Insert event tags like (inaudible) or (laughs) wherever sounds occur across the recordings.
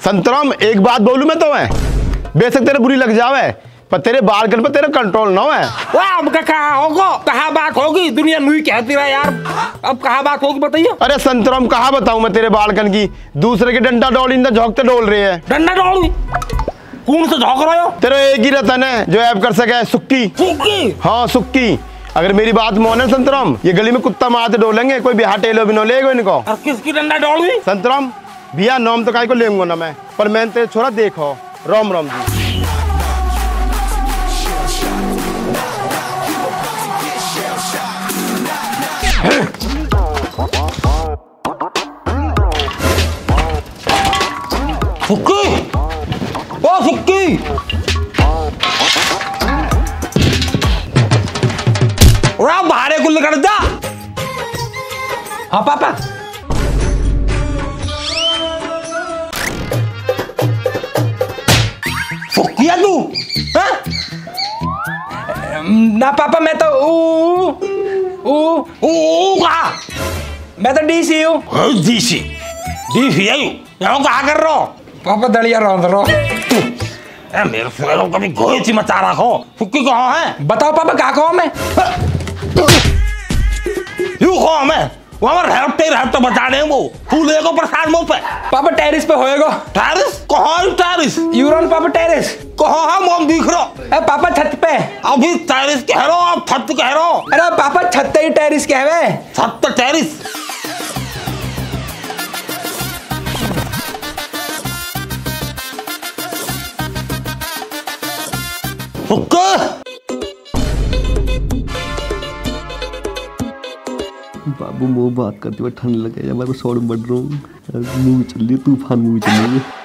संतराम एक बात बोलू मैं तो मैं बेशक तेरे बुरी लग जावे पर तेरे बाल गल पर तेरा कंट्रोल ना है वाह अब कहा होगा कहा बात होगी? दुनिया नुई कहती रहा यार। अब कहा बात होगी बताइए? अरे संतराम कहा बताऊँ मैं तेरे बालकन की? दूसरे के डंडा डोल इंदा झोंकते डोल रहे हैं। डंडा डोल? कौन से झोंक रहे हो? तेरा एक ही रतन है जो ऐप कर सके सुक्की। फूकी हाँ सुक्की। अगर मेरी बात मोने संतराम ये गली में कुत्ता मारते डोलेंगे कोई बिहार टेलो भी नो लेगा इनको। और किसकी डंडा डोल हुई? संतराम भैया नाम तो काय को लेंगे ना मैं, पर मैंने तेरे छोरा देखो। राम राम जी। फुक्की। ओ, फुक्की। उड़ा बाहर कुल कर जा। हाँ पापा। हाँ? ना पापा मैं तो ऊ ऊ ऊ ऊ कहा मैं तो डीसी हूँ। डीसी डीसी है यहाँ कहा कर रहा हो पापा दलिया रौंद रहो ए मेरे फुलेरो कभी गोए ची मचा रखो। फुक्की कहाँ है? बताओ पापा कहाँ कहो मैं? यू कहो मैं? वहाँ रहते रहते बचा दे वो। फूले को प्रसाद मुँह पे। पापा टेरिस पे होएगा। टेरिस कहाँ टेरिस यूरोन पापा टेरिस कहाँ है मुँह दिख रहा? ए पापा छत पे। अभी टेरिस कह रहा आप छत कह रहा अरे पापा छत ही टेरिस कहवे छत टेरिस फुक्का मुँह बात करते हुए ठंड लगे, जब मैं सौड़ बढ़ रहा हूँ मूवी चल रही है, तूफ़ान मूवी चल रही है।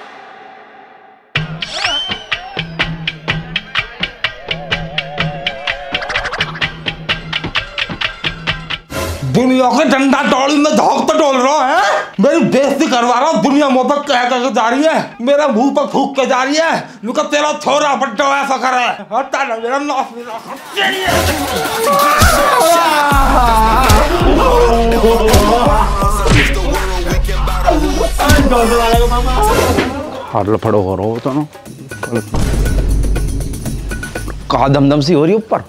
दुनिया के डंडा डोली में धोक तो डोल रहा है। मेरी बेइज्जती करवा रहा हूँ, दुनिया मोहब्बत कह कह के जा रही है। मेरा मुँह पर फूक के जा रही है। लुका तेरा छोरा बड्डा ऐसा करे हटा ना मेरा नाश मेरा तेरी है। लफड़ो हो रहा होता ना। कहा दमदम सी हो रही ऊपर?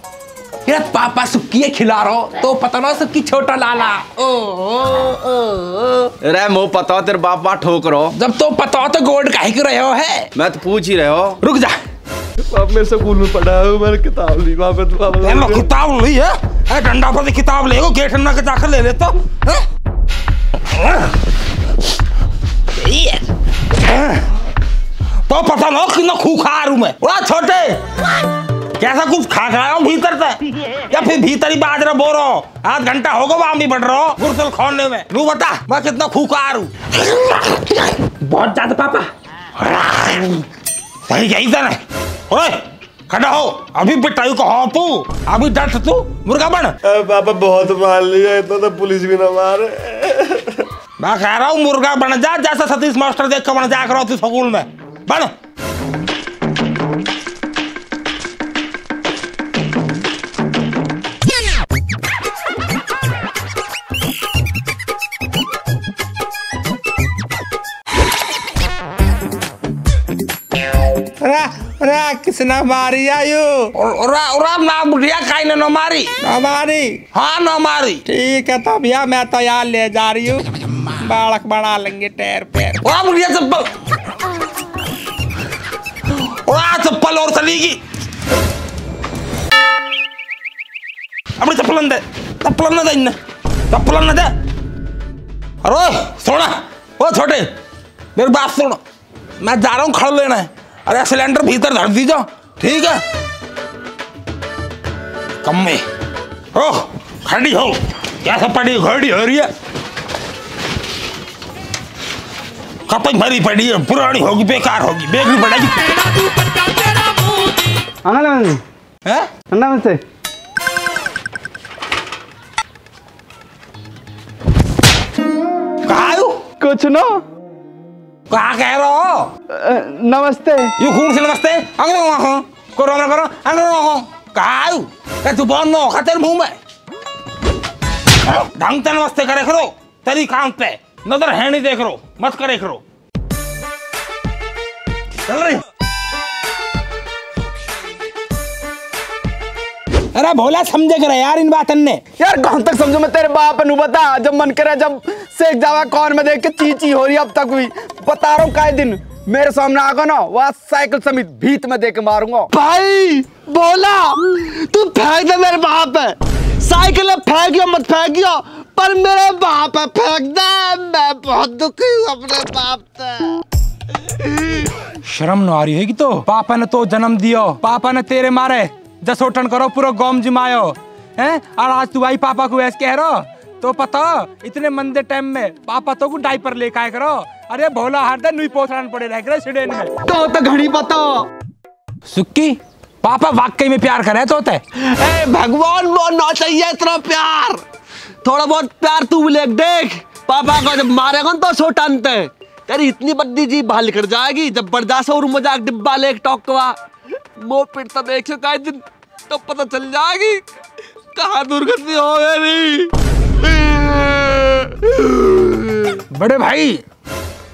ये पापा सुक्की खिला रहा हो तो पता ना सुक्की छोटा लाला। ओ, ओ, ओ, ओ। अरे मो पता तेरे बाप बाप ठोक रहो। जब तो पता तो गोल्ड काहे क्यों रहे हो है? मैं तो पूछ ही रहे हो। रुक जा। बाप मेरे स्कूल में पढ़ा है मैंने किताब ली वहाँ पे तो पापा ले लो किताब ली है। ए, डंडा पर किताब ले गेट में के जाकर ले लेता तो पता ना कितना खूखार हूँ मैं। छोटे। कैसा कुछ खा खा हूँ भीतर से? या फिर भीतर ही बाज रहा बो रहा हूँ? आध घंटा होगा वहाँ भी बढ़ रहा हूँ गुरसल खोलने में। तू बता मैं कितना खूखार हूँ। बहुत ज़्यादा पापा। सही यही ना। ओए खड़ा हो। अभी पिटाई को हो तू अभी डट तू मुर्गा बन। पापा बहुत मार लिया इतना तो पुलिस भी ना मारे। मैं कह रहा हूँ मुर्गा बन जा जैसा सतीश मास्टर देख कर बन जा करो तू स्कूल में। बन। ना बुढ़िया काई ने न मारी न मारी हाँ न मारी ठीक है तो भैया मैं तो यहाँ ले जा रही हूँ बालक बना लेंगे टैर पैर बुढ़िया चप्पल चप्पल और चलेगी अपनी चप्पल दे चप्पल न दे इन्हें चप्पल न दे अरे सोना ओ छोटे मेरी बात सुनो मैं जा रहा हूँ खड़ लेना है अरे सिलेंडर भीतर धर दीजो। ठीक है? कम में। ओ खड़ी हो। कैसे पड़ी खड़ी हो रही है? तक भरी पड़ी है पुरानी होगी बेकार होगी बेगनी पड़ेगी। नमस्ते हैं? नमस्ते कहा आयु कुछ ना। कहा कह रहे हो नमस्ते। यू खून से नमस्ते। अंग्रेज़ वहाँ करो ना करो अंग्रेज़ वहाँ कहा आयु तू बहुत नौखा तेरे मुँह में? ढंग से नमस्ते करे करो। तेरी काम पे। नज़र है नहीं देख रो। मत करे करो। चल रही। अरे भोला समझे करे यार इन बातन ने। यार कहाँ तक समझो मैं? तेरे बाप नु बता जब मन करे जब सेक जावा कौन में देख के ची ची हो रही अब तक भी। बता रहा हूँ काय दिन मेरे सामने आगा ना वह साइकिल समेत भीत में दे के मारूँगा। भाई बोला तू फेंक दे मेरे बाप है। साइकिल फेंकियो मत फेंकियो पर मेरे बाप है फेंक दे। मैं बहुत दुखी हूँ अपने बाप से। शर्म न आ रही है कि तो। पापा ने तो जन्म दियो पापा ने तेरे मारे। जसोटन करो पूरा गौम जिमायो। हैं? और आज तू भाई पापा को ऐसे कह रहा तो पता इतने मंदे टाइम में पापा तो को डाइपर लेके आए करो। अरे भोला हर दिन नुई पोथरान पड़े रह करे सिडेन में। तो तो घड़ी बता सुक्की पापा वाकई में प्यार करे तो होते ए भगवान बोलना चाहिए इतना प्यार। थोड़ा बहुत प्यार तू भी लेक देख। पापा को जब मारेगा तो छोटा तेरी इतनी बद्दी जी बाहर निकल जाएगी जब बर्दाश्त और मज़ाक डिब्बा लेक टॉकवा मो पिटता देख सो काहे दिन तो पता चल जाएगी कहाँ दुर्गति हो गई बड़े भाई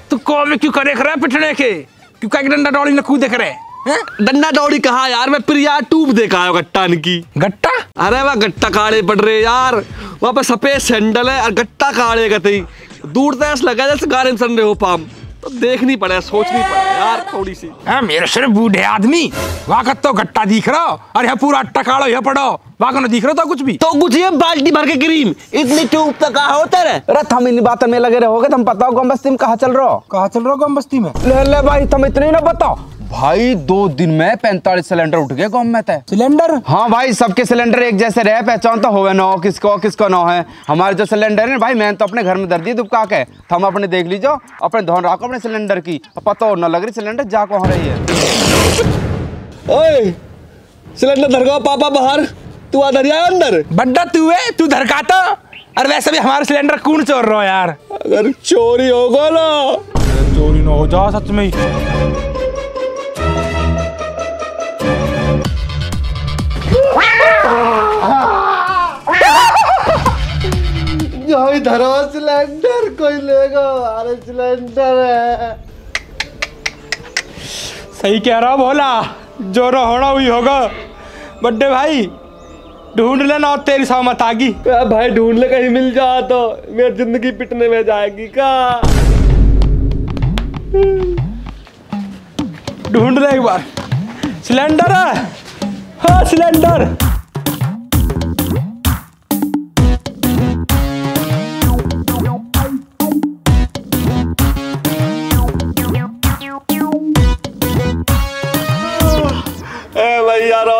तू कौन में क्यों करे करे पिटने के? क्यों का डंडा डोली न कूदे करे हैं? डंडा दौड़ी कहा यार? मैं प्रिया टूब देखा है गट्टा की गट्टा? अरे वह गट्टा काड़े पड़ रहे यार। वहाँ पे सफ़ेद सैंडल है और गट्टा काड़े का थी दूर से ऐसा लगा जैसे गार्डन सन रहे हो पाम। तो देखनी पड़े सोचनी पड़े। यार थोड़ी सी। है मेरे सिर्फ़ बूढ़े आदमी वाकत तो गट्टा दिख रहा। और यहाँ पूरा अट्टा काड़ो यहाँ पड़ो। को दिख रहा था कुछ भी। तो कुछ ये बाल्टी भर के क्रीम। इतनी ट्यूब तक कहा होते रहे? अरे तुम इन बातों में लगे रहोगे तुम बताओ गम बस्ती में कहा चल रहे हो? कहा चल रहा गम बस्ती में? ले ले भाई तुम इतने ना बताओ। भाई दो दिन में पैंतालीस सिलेंडर उठ गए गाँव में तय। सिलेंडर हाँ भाई सबके सिलेंडर एक जैसे रहे पहचान तो होवे ना हो किसको किसको ना है हमारे जो सिलेंडर है भाई मैंने तो अपने घर में दर्दी दुबका के तो हम अपने देख लीजिए अपने ध्यान रखो अपने सिलेंडर की पता हो ना लग रही सिलेंडर जा कहाँ रही है। ओए सिलेंडर धरगाओ पापा बाहर तू आ दरिया अंदर। बड्डा तू है तू धरकाता? और वैसे भी हमारा सिलेंडर कौन चोर रहा हो यार? अगर चोरी होगा ना। चोरी ना हो जा सच में ही धरो सिलेंडर कोई लेगा? अरे सिलेंडर है। सही कह रहा भोला जो रो होना हुई होगा। बड्डे भाई ढूंढ लेना और तेरी सहमत आगी। भाई ढूंढ ले कहीं मिल जा तो। मेरी ज़िंदगी पिटने में जाएगी का ढूंढ ले एक बार। सिलेंडर है? हाँ सिलेंडर।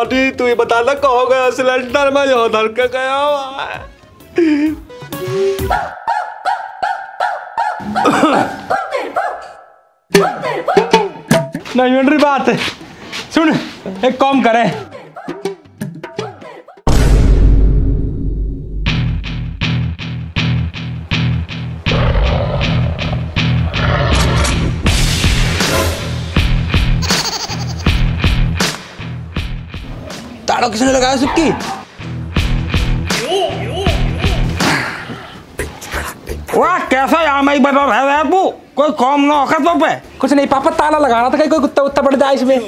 भैया तू ही बता दे कहो गया सिलेंडर? में जो धर के गया हुआ है। (coughs) नहीं मेरी बात बात सुन एक काम करें। ताड़ो किसने लगाया सुक्की? वाह कैसा यहाँ मैं बता रहा है तू कोई काम ना होगा तो पे। कुछ नहीं पापा ताला लगाना था कहीं कोई कुत्ता उत्ता पड़ जाए इसमें।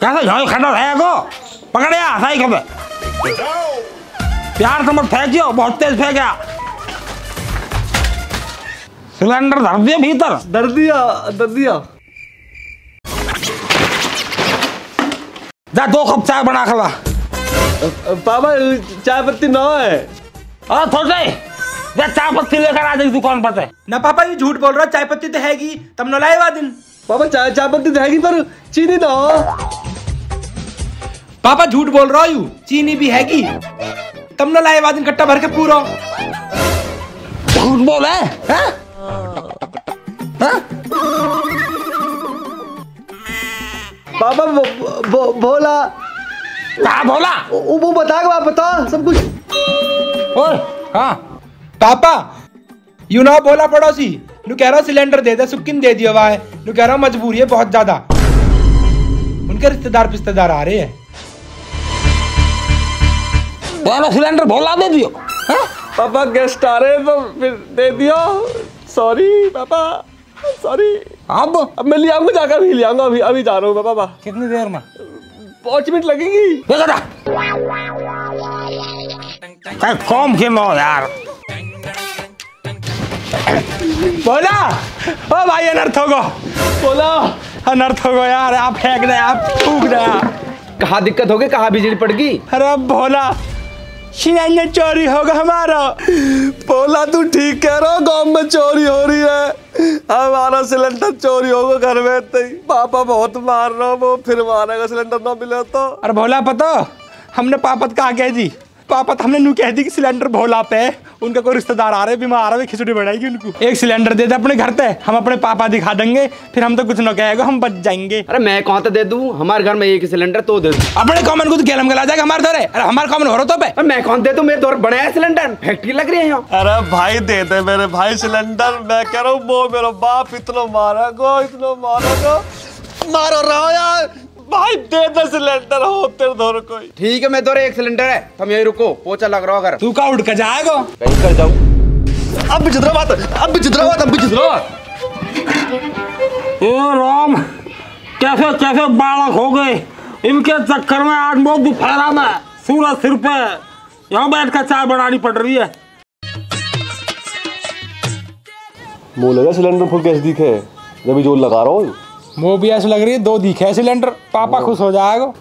कैसा यहाँ खड़ा रहेगा पकड़े आ सही कब प्यार से मत फेंकियो बहुत तेज फेंका सिलेंडर धर दिया भीतर। दर दिया दर दिया। जा दो कप चाय बना खला पापा चाय पत्ती ना है। और थोड़े जा चाय पत्ती लेकर आ जाएगी दुकान पर से। ना पापा ये झूठ बोल रहा चाय पत्ती तो हैगी तब न लाए दिन। पापा चाय चाय पत्ती रहेगी पर चीनी ना पापा झूठ बोल रहा यू चीनी भी हैगी तब न लाए दिन कट्टा भर के पूरा। झूठ बोले हैं। हैं? पापा वो, वो, भोला। कहा बोला वो वो बता के बता सब कुछ। ओए हाँ पापा यू ना बोला पड़ोसी। नु कह रहा सिलेंडर दे दे सुक्किन दे दिया हुआ है। नु कह रहा मजबूरी है बहुत ज़्यादा। उनके रिश्तेदार पिश्तेदार आ रहे हैं। बोलो सिलेंडर बोला दे दियो। हैं? पापा गेस्ट आ रहे हैं तो फिर दे दियो। सॉरी पापा। सॉरी अब अब मैं ले आऊँगा जाकर भी ले आऊँगा अभी अभी जा रहा हूँ पापा कितनी देर में? पाँच मिनट लगेंगी। कॉम के नो यार। बोला। ओ भाई अनर्थ होगो। बोला। अनर्थ होगो यार आप फेंक रहे आप थूक रहे कहाँ दिक्कत होगी? कहाँ बिजली पड़ गई अरे भोला सिलेंडर चोरी होगा हमारा। बोला तू ठीक कह रहा गाँव में चोरी हो रही है। हमारा सिलेंडर चोरी होगा घर में तो पापा बहुत मार रहा वो फिर मारेगा सिलेंडर ना मिले तो। अरे भोला पता, हमने पापा कहा कह दी तो हमने नू कह दी कि सिलेंडर भोला पे उनका कोई रिश्तेदार आ रहे बीमार आ रहे खिचड़ी बनाएगी उनको। एक सिलेंडर दे दे अपने घर पे हम अपने पापा दिखा देंगे फिर हम तो कुछ न कहेगा हम बच जाएँगे। अरे मैं कहाँ तो दे दूँ? हमारे घर में एक सिलेंडर तो दे दूँ। अपने कॉमन को तो गलम गला जाएगा हमारे धरे। अरे हमारे कॉमन हो रहा तो पे। अरे मैं कौन दे दूँ? मेरे दौर बड़े सिलेंडर। फैक्ट्री लग रही है अरे भाई दे दे मेरे भाई सिलेंडर। मैं कह रहा हूँ वो मेरा बाप इतना मारा गो इतना मारा गो। मारो रहो यार। भाई दे दे सिलेंडर हो तेरे धोर कोई ठीक है मैं दौरे एक सिलेंडर है। तुम यही रुको पोचा लग रहा हो अगर तू का उठ के जाएगा? कहीं कर जाऊँ। अब भी जितना बात अब भी जितना बात अब भी जितना बात ए राम कैसे कैसे बालक हो गए। इनके चक्कर में आज बहुत दोपहरा में सूरज सिर पे। यहाँ बैठ कर चाय बनानी पड़ रही है। मुँह लगा सिलेंडर फुल कैसे दिखे? जब ज़ोर लगा रहा हूँ। वो भी ऐसे लग रही है दो दिखे है सिलेंडर पापा खुश हो जाएगा।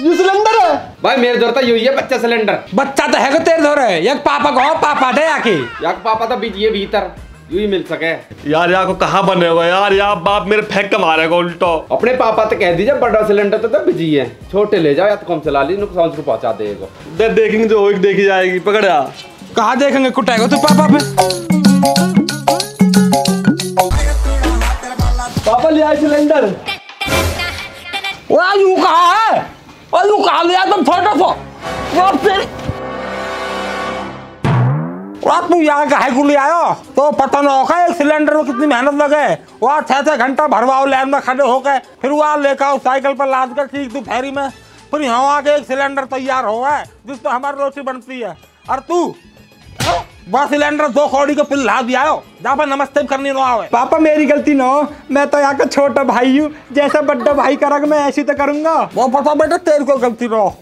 ये सिलेंडर है। भाई मेरे दौर तो यही है बच्चा सिलेंडर बच्चा तो है तेरे धोरे एक पापा को पापा दे आके। याक पापा तो बीजिए भीतर यूँ ही मिल सके। यार यार को कहाँ बने हुए यार यार बाप मेरे फेंक के मारेगा उल्टो। अपने पापा तो कह दीजिए बड़ा सिलेंडर तो, तो बिज़ी है छोटे ले जाओ या तो कम चला ली नुकसान को पहुँचा देगा। दे देखेंगे जो होगी देखी जाएगी। पकड़ या कहा देखेंगे कुटाएगा तो पापा पे? पापा ले आए सिलेंडर? वो यू कहा है? और यू कहा लिया तुम सा वो फिर? तू यहाँ काहे को ले आयो तो पता ना होगा एक सिलेंडर में कितनी मेहनत लगे? वहाँ छह छह घंटा भरवाओ लाइन में खड़े होके, फिर वहाँ लेकर आओ साइकिल पर लाद कर ठीक दोपहरी में। फिर यहाँ आके एक सिलेंडर तैयार हो है जिस पर हमारी रोटी बनती है। और तू? वह सिलेंडर दो कौड़ी के पिल ला दिया हो। जहाँ पर नमस्ते करनी ना आवे। पापा मेरी गलती ना हो। मैं तो यहाँ का छोटा भाई हूँ। जैसा बड्डा भाई करेगा मैं ऐसे तो करूँगा। वो पता बेटा तेरे को गलती ना हो।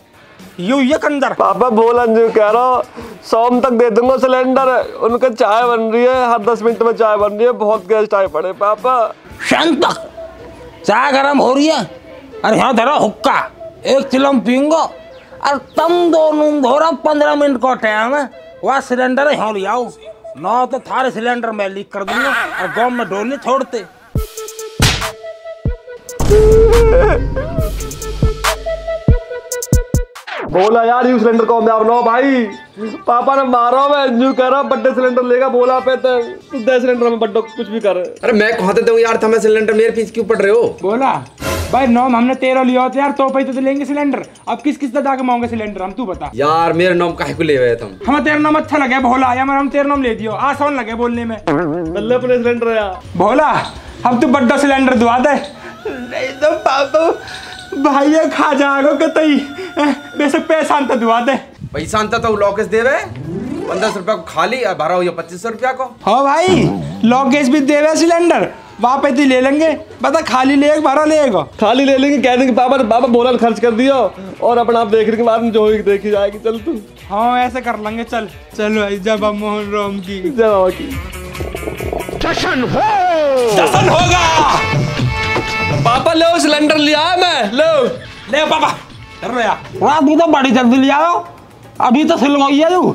यू ये कंदर पापा बोल अंजू कह रहा हूँ सोम तक दे दूँगा सिलेंडर। उनका चाय बन रही है हर दस मिनट में चाय बन रही है बहुत गेस्ट आए पड़े। पापा। शांत तक चाय गर्म हो रही है अरे यहाँ धरो हुक्का। एक चिलम पीऊँगा और तुम दोनों धोरा पंद्रह मिनट का टाइम है। वह सिलेंडर यहाँ ले आओ। ना तो थारे सिलेंडर मैं लीक कर दूँगा और गाँव में डोल नहीं छोड़ते। बोला यार यू सिलेंडर को मैं अब नो भाई? पापा ने मारा मैं अंजू कह रहा बड्डे सिलेंडर लेगा बोला पे तो तू दे सिलेंडर में बड्डो कुछ भी कर। अरे मैं कहाँ तो दूँ यार तुम्हें सिलेंडर मेरे पीछे क्यों पड़ रहे हो? बोला। भाई नौ हमने तेरह लिया होता यार तो पैसे तो लेंगे सिलेंडर। अब किस किस तरह के मांगे सिलेंडर हम तू बता। यार मेरे नाम काहे को ले हुए तुम? हमें तेरा नाम अच्छा लगे भोला या हम तेरा नाम ले दियो। आसान लगे बोलने में। बल्ले अपने सिलेंडर यार। भोला अब तू बड्डा सिलेंडर दुआ दे। नहीं तो पापा भाई ये खा जाएगा कतई बेशक पैसा अंत दुआ दे। पैसा अंता तो लॉकेस देवे। पंद्रह सौ रुपया को खाली और भरा हो या पच्चीस सौ रुपया को। हाँ भाई लॉकेज भी देवे सिलेंडर। वहाँ पे ले लेंगे। बता खाली ले बारह लेगा खाली ले लेंगे कह देंगे पापा पापा बोला खर्च कर दियो। और अपना आप देखने के बाद में जो देखी जाएगी। चल तू। हाँ ऐसे कर लेंगे चल चल भाई जब हम मोहन राम की। जय बाबा की। दसन होगा। पापा लो सिलेंडर लिया है मैं लो ले पापा कर लो यार। वहाँ तू तो बड़ी जल्दी ले आओ। अभी तो सिल गई है यू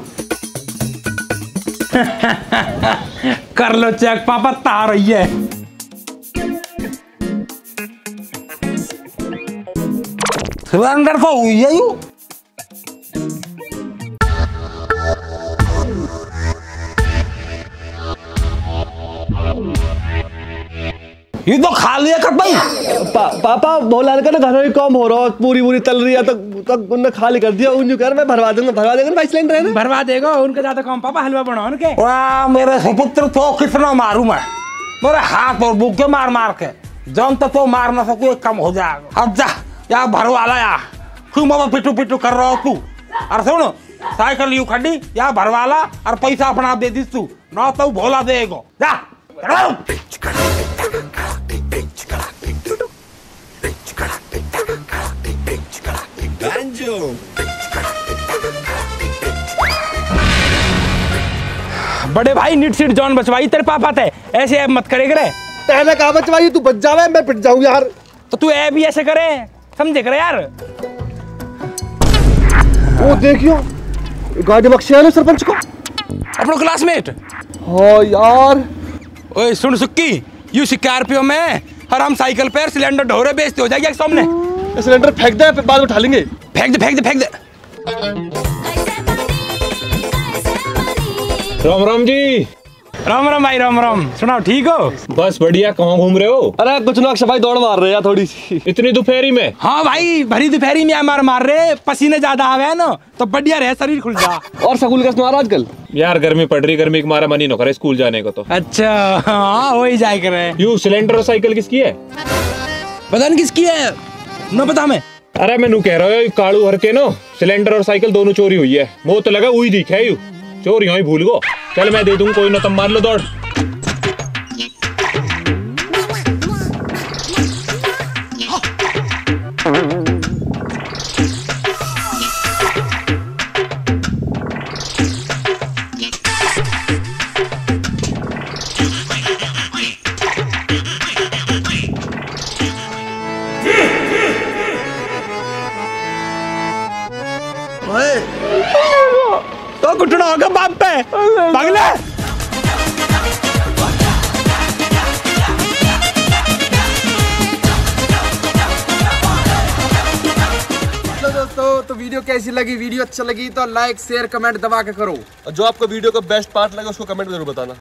(laughs) कर लो चेक पापा तार रही है। सिलेंडर तो हुई है। यू ये तो खा लिया कर भाई। पा, पापा बोला का ना घर में कम हो रहा है पूरी पूरी तल रही है तो, तो उनने खाली कर दिया उन जो कह मैं भरवा दूँगा भरवा देंगे भाई सिलेंडर है ना? भरवा देगा उनका ज़्यादा कम पापा हलवा बनाओ उनके। वाह मेरे सुपुत्र तो कितना मारू मैं? मेरे हाथ और बुक के मार मार के जौन तो तो मार ना सकू एक कम हो जाएगा अब जा। या भरवा ला या। क्यों बाबा पिटू पिटू कर रहा हो तू। अरे सुन साइकिल यू खड़ी या भरवाला और पैसा अपना दे दिस तू। ना तो भोला देगो जा। बड़े भाई निट सिट जॉन बचवाई तेरे पापा थे। ऐसे ऐप मत करे करे। पहले कहा बचवाई तू बच जावे मैं पिट जाऊँ यार। तो तू ऐप भी ऐसे करे। समझे करे यार। वो देखियो। गाड़ी बख्शे है सरपंच को। अपनो क्लासमेट। हाँ यार। ओए सुन सुक्की। यू स्कॉर्पियो में और हम साइकिल पर सिलेंडर ढोरे बेचते हो जाएगी एक सामने। सिलेंडर फेंक दे फिर बाद में उठा लेंगे। फेंक दे फेंक दे फेंक दे। राम राम जी। राम राम भाई राम राम। सुनाओ ठीक हो? बस बढ़िया कहाँ घूम रहे हो? अरे कुछ ना भाई दौड़ मार रहे हैं थोड़ी सी। इतनी दोपहरी में? हाँ भाई भरी दोपहरी में मार मार रहे पसीने ज़्यादा आवे है ना तो बढ़िया रहे शरीर खुल जा। और स्कूल का मारा आजकल? यार गर्मी पड़ रही गर्मी मारा मन ही न करे स्कूल जाने को तो। अच्छा हाँ वही जाए करे। यू सिलेंडर और साइकिल किसकी है? पता नहीं किसकी है न पता मैं अरे मैं नू कह रहा हूँ कालू हर के नो सिलेंडर और साइकिल दोनों चोरी हुई है। वो तो लगा हुई दिख है यू। चोरी ही भूल गो। चल मैं दे दूँगा कोई ना तुम मार लो दौड़। होगा बाप पे। दोस्तों तो वीडियो कैसी लगी? वीडियो अच्छा लगी तो लाइक, शेयर, कमेंट दबा के करो। और जो आपको वीडियो का बेस्ट पार्ट लगा, उसको कमेंट ज़रूर बताना।